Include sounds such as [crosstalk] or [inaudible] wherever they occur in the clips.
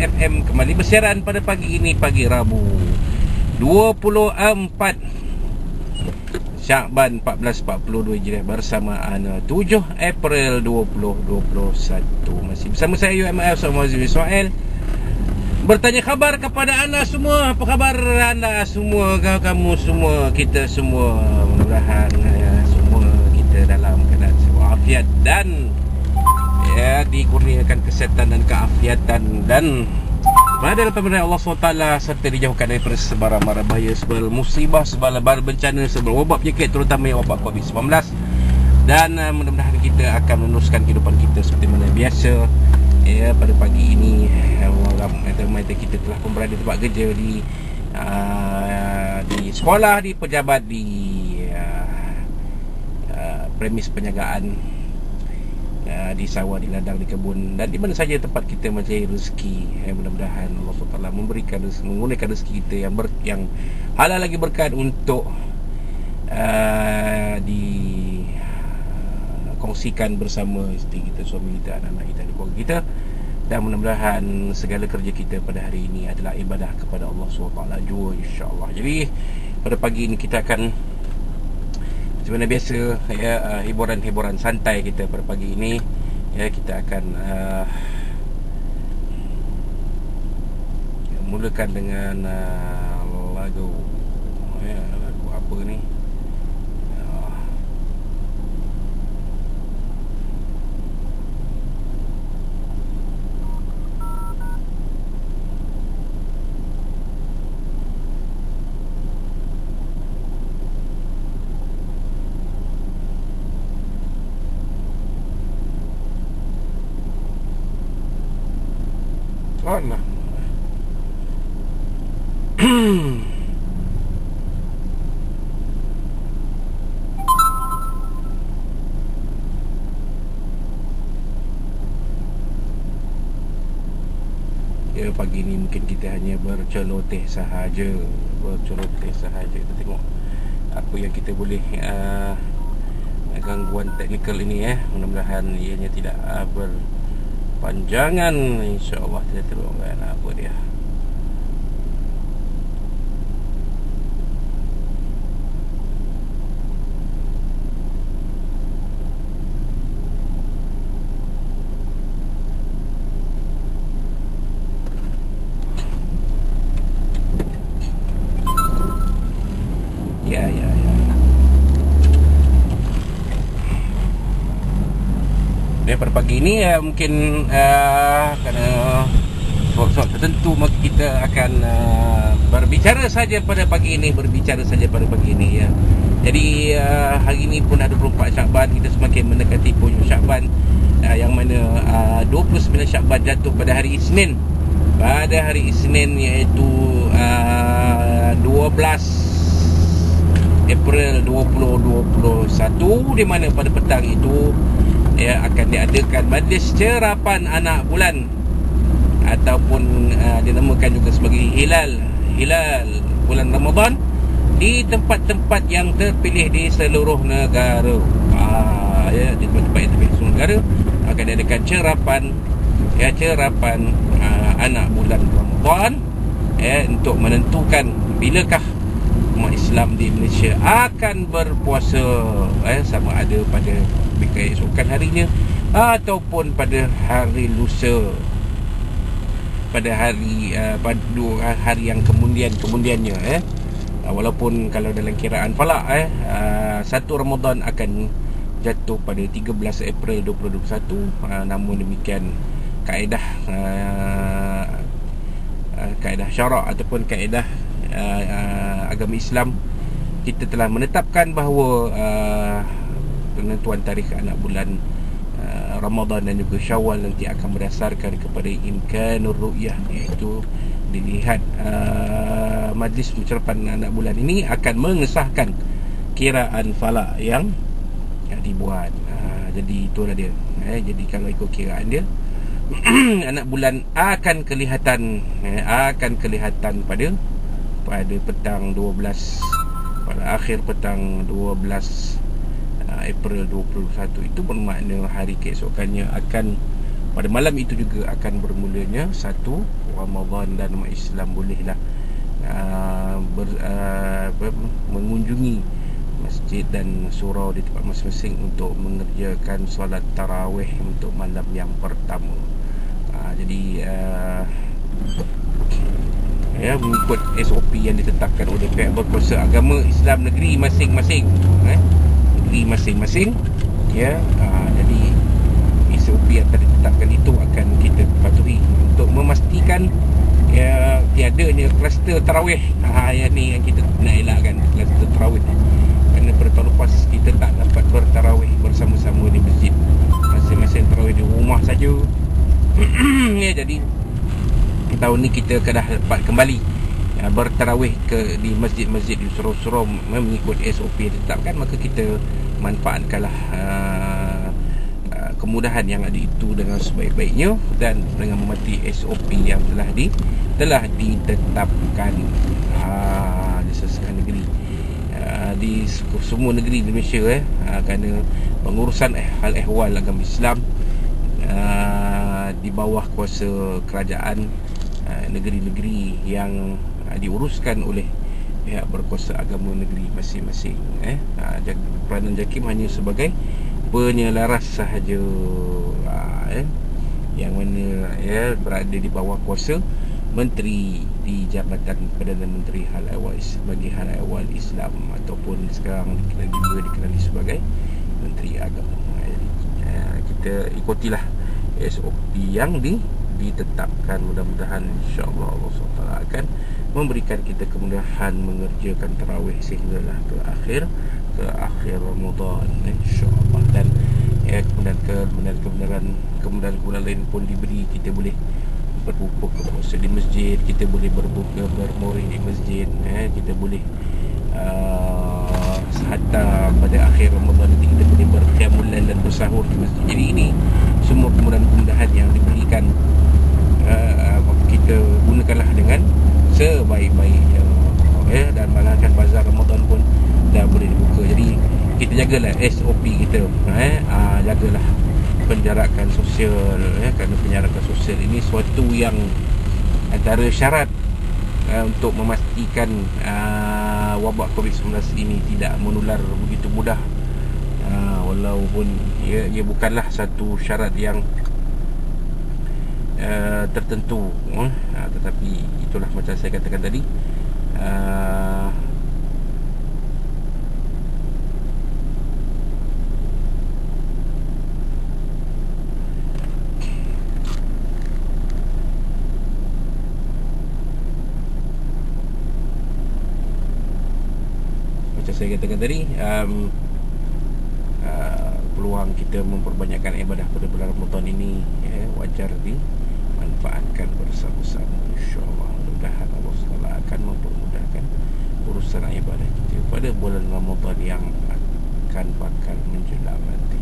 Fans.fm Kembali bersiaran pada pagi ini Pagi Rabu 24 Syakban 1442 Hijriah Bersama Ana 7 April 2021 Masih bersama saya UML Sama Azmi Ismail. Bertanya khabar kepada anda semua. Apa khabar anda semua Kamu semua Kita semua? Mudah-mudahan ya, Semua kita dalam keadaan Afiat dan ya dikurniakan kesihatan dan keafiatan dan berada dalam pemberian Allah SWT serta dijauhkan daripada sebarang mara bahaya sebarang musibah sebarang bar bencana sebarang wabak penyakit terutama yang wabak COVID-19 dan uh, mudah-mudahan kita akan meneruskan kehidupan kita seperti mana biasa ya pada pagi ini uh, walau kita telah berada di tempat kerja di uh, di sekolah di pejabat di uh, uh, premis penjagaan uh, di sawah, di ladang, di kebun dan di mana saja tempat kita mencari rezeki. Eh, mudah-mudahan Allah SWT memberikan rezeki, menggunakan rezeki kita yang ber, yang halal lagi berkat untuk uh, di uh, kongsikan bersama isteri kita, suami kita, anak-anak kita, di keluarga kita dan mudah-mudahan segala kerja kita pada hari ini adalah ibadah kepada Allah SWT jua insya-Allah. Jadi pada pagi ini kita akan sebenarnya biasa ya uh, hiburan-hiburan santai kita pada pagi ini ya kita akan uh, mulakan dengan uh, lagu ya lagu apa ni uh, Alah. Ya pagi ni mungkin kita hanya berceloteh sahaja Berceloteh sahaja. Kita tengok Apa yang kita boleh uh, Gangguan teknikal ini eh. Mudah-mudahan ianya tidak uh, berpanjangan. InsyaAllah kita tengokkan apa dia Ya, ya, ya. Dan pada pagi ini uh, mungkin uh, kerana sebab-sebab tertentu maka kita akan uh, berbicara saja pada pagi ini berbicara saja pada pagi ini ya. Jadi uh, hari ini pun ada 24 Syakban kita semakin mendekati hujung Syakban uh, yang mana uh, 29 Syakban jatuh pada hari Isnin. Pada hari Isnin iaitu uh, 12 April 2021 di mana pada petang itu ya akan diadakan majlis cerapan anak bulan ataupun uh, dinamakan juga sebagai hilal hilal bulan Ramadan di tempat-tempat yang terpilih di seluruh negara. Ah, ya, mengadakan cerapan ya cerapan uh, anak bulan Ramadan ya untuk menentukan bilakah umat Islam di Malaysia akan berpuasa eh, sama ada pada keesokan harinya ataupun pada hari lusa. Pada hari uh, pada dua hari yang kemudian kemudiannya eh. Uh, walaupun kalau dalam kiraan falak eh uh, satu Ramadan akan jatuh pada 13 April 2021 uh, namun demikian kaedah uh, kaedah syarak ataupun kaedah uh, uh, agama Islam kita telah menetapkan bahawa uh, penentuan tarikh anak bulan uh, Ramadan dan juga Syawal nanti akan berdasarkan kepada imkanur ru'yah iaitu dilihat uh, majlis pencerapan anak bulan ini akan mengesahkan kiraan falak yang yang dibuat. Uh, jadi itulah dia. Eh, jadi kalau ikut kiraan dia [clears throat] anak bulan akan kelihatan eh, akan kelihatan pada pada petang 12 pada akhir petang 12 uh, April 2021 itu bermakna hari keesokannya akan pada malam itu juga akan bermulanya satu Ramadan dan umat Islam bolehlah uh, ber, uh, mengunjungi masjid dan surau di tempat masing-masing untuk mengerjakan solat tarawih untuk malam yang pertama. Uh, jadi uh, ya mengikut SOP yang ditetapkan oleh pihak berkuasa agama Islam negeri masing-masing eh negeri masing-masing ya. Uh, jadi SOP yang telah ditetapkan itu akan kita patuhi untuk memastikan ya tiadanya kluster tarawih. Ha yang ni yang kita nak elakkan kluster tarawih. Kerana pada lepas kita tak dapat bertarawih bersama-sama di masjid. Masing-masing tarawih di rumah saja. [clears throat] Ya jadi tahun ni kita dah dapat kembali uh, bertarawih ke di masjid-masjid di surau-surau mengikut SOP yang ditetapkan maka kita manfaatkanlah uh, uh, kemudahan yang ada itu dengan sebaik-baiknya dan dengan memati SOP yang telah di telah ditetapkan uh, di sesuatu negeri. Uh, di semua negeri di Malaysia eh uh, kerana pengurusan eh, hal ehwal agama Islam di bawah kuasa kerajaan negeri-negeri yang uh, diuruskan oleh pihak berkuasa agama negeri masing-masing eh. Uh, peranan JAKIM hanya sebagai penyelaras sahaja. Eh. Yang mana ya berada di bawah kuasa menteri di Jabatan Perdana Menteri Hal Ehwal bagi Hal Ehwal Islam ataupun sekarang dikenali juga dikenali sebagai Menteri Agama. Kita ikutilah SOP yang di ditetapkan. Mudah-mudahan insya-Allah Allah SWT akan memberikan kita kemudahan mengerjakan tarawih sehinggalah ke akhir ke akhir Ramadan insya-Allah. Dan ya kemudian kemudian kemudian kemudian kemudian lain pun diberi kita boleh berbuka puasa di masjid kita boleh berbuka bermori di masjid eh kita boleh uh, hatta pada akhir Ramadan nanti kita boleh berqiyamul dan bersahur di masjid. Jadi ini semua kemudahan-kemudahan yang diberikan uh, kita gunakanlah dengan sebaik-baiknya ya dan malahkan bazar Ramadan pun dah boleh dibuka. Jadi kita jagalah SOP kita. Eh uh, jagalah penjarakan sosial ya kerana penjarakan sosial ini suatu yang antara syarat uh, untuk memastikan uh, wabak COVID-19 ini tidak menular begitu mudah. Uh, walaupun ia, ia bukanlah satu syarat yang uh, tertentu uh, tetapi itulah macam saya katakan tadi. Uh, macam saya katakan tadi um, uh, peluang kita memperbanyakkan ibadah pada bulan Ramadan ini ya, wajar di manfaatkan bersama-sama insyaAllah mudah-mudahan Allah SWT akan mempermudahkan urusan ibadah kita. Pada bulan Ramadan yang akan bakal menjelang nanti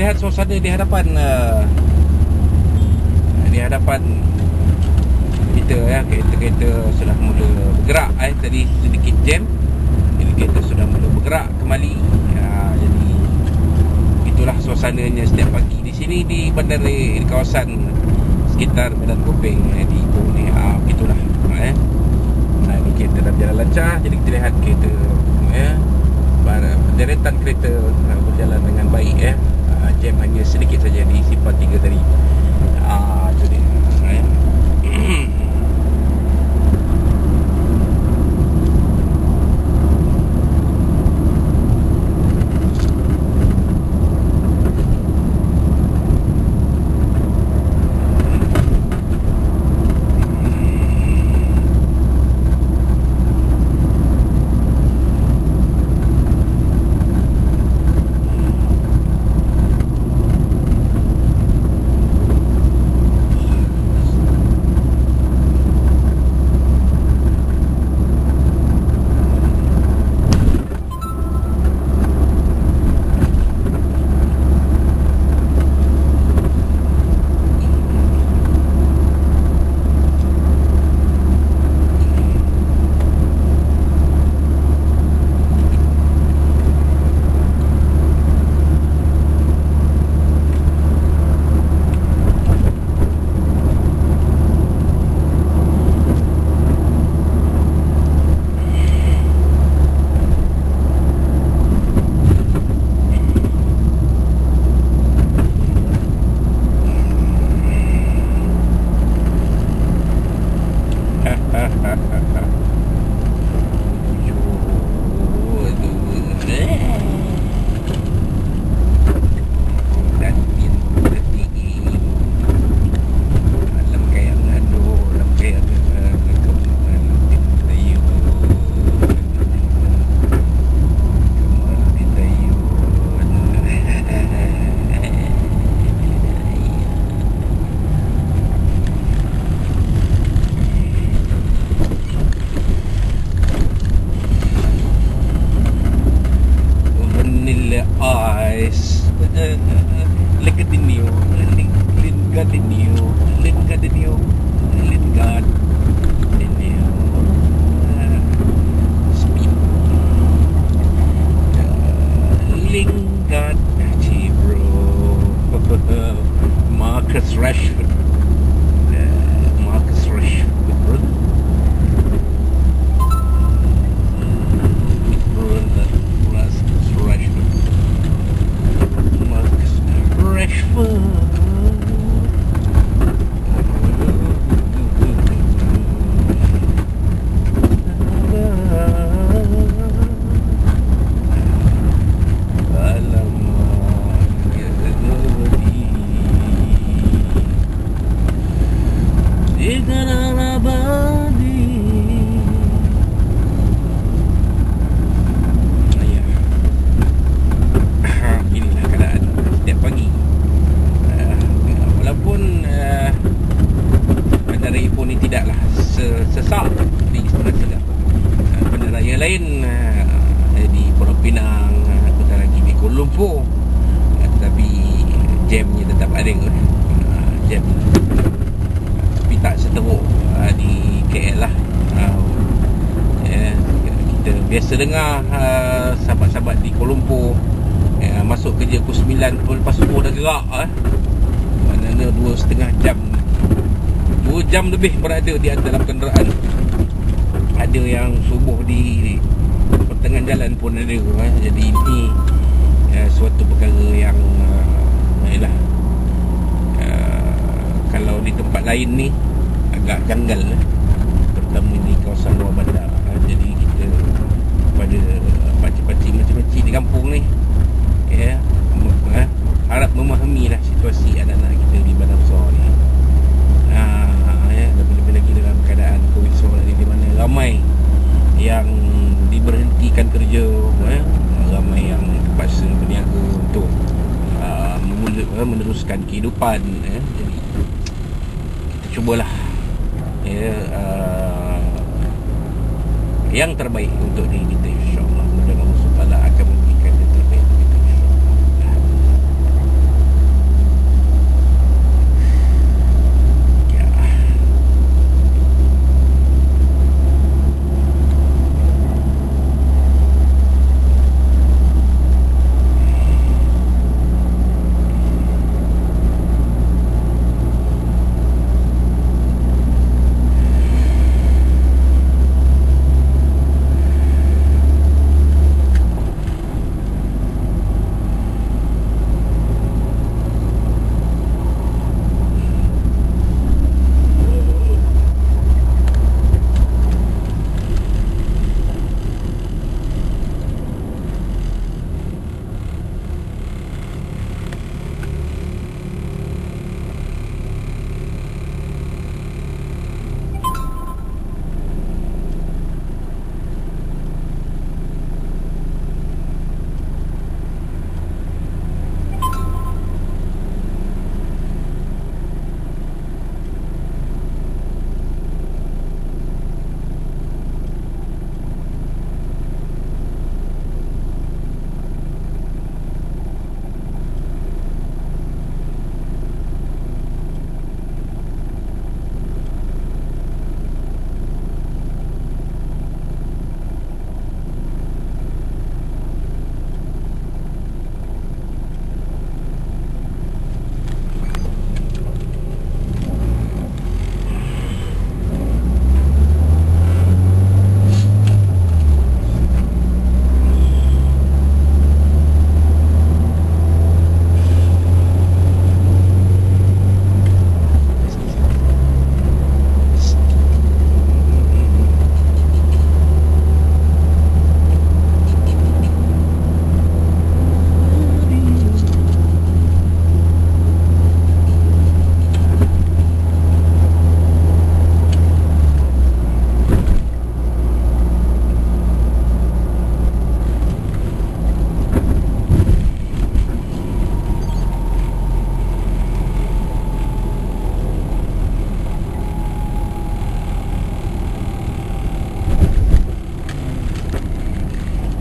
lihat suasana di hadapan uh, di hadapan kita ya. Kereta-kereta sudah mula bergerak eh. Tadi sedikit jam jadi kereta sudah mula bergerak kembali. Ya, jadi itulah suasananya setiap pagi di sini di bandara di kawasan sekitar Medan Kuping eh, di Ipoh ni. Ah, itulah eh. Nah, ini kereta dah berjalan lancar jadi kita lihat kereta ya deretan kereta uh, berjalan dengan baik ya uh, jam hanya sedikit saja di simpang 3 tadi. Ah uh, itu dia [clears throat] eh. Dengar uh, sahabat-sahabat di Kuala Lumpur uh, masuk kerja pukul 9 pukul lepas subuh dah gerak eh. Mana dua setengah jam dua jam lebih berada di dalam kenderaan ada yang subuh di pertengahan jalan pun ada eh. jadi ini uh, suatu perkara yang uh, yalah, uh, kalau di tempat lain ni agak janggal eh. terutama di kawasan luar bandar kepada pakcik-pakcik macam-macam di kampung ni ya yeah, harap memahami lah situasi anak-anak kita di bandar besar ni ha, ya, lebih-lebih lagi dalam keadaan COVID-19 ni di mana ramai yang diberhentikan kerja ya, ramai yang terpaksa berniaga untuk uh, meneruskan kehidupan ya. jadi kita cubalah ya, uh, yang terbaik untuk diri kita insyaallah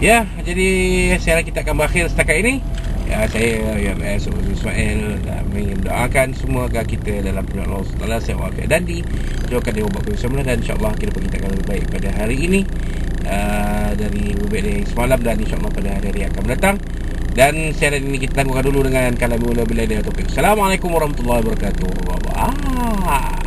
Ya, jadi saya kita akan berakhir setakat ini. Ya, saya UMS Ismail mendoakan semua agar kita dalam pilihan Allah SWT sehat walafiat dan di doakan dia ubat bersama dan insyaAllah kita kita akan lebih baik pada hari ini uh, dari lebih dari semalam dan insyaAllah pada hari-hari akan datang dan siaran ini kita tangguhkan dulu dengan kalam mula bila dia topik Assalamualaikum warahmatullahi wabarakatuh Bye-bye.